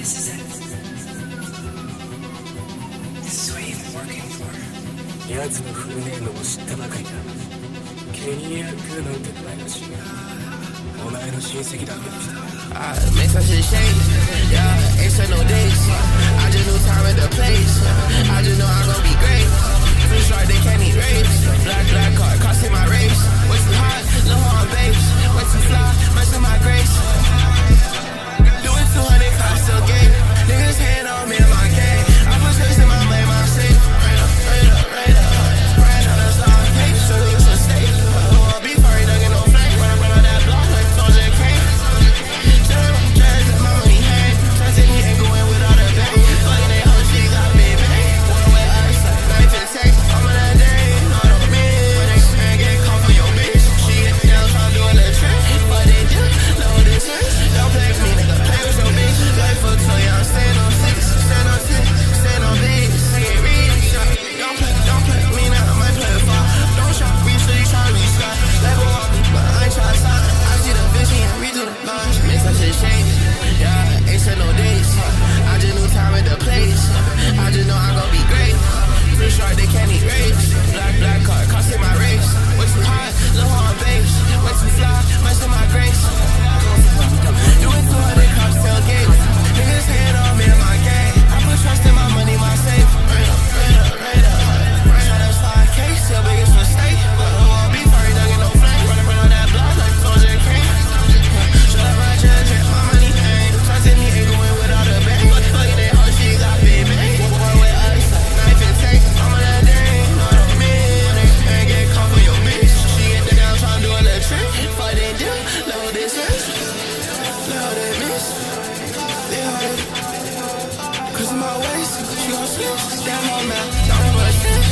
This is 奴のフルを知ったばかりだ。ケニア・クーなんて名前らしい。お前の親戚だ。あ、めさしてた。Cause my waist, she gon' slip down my mouth. Don't push. it.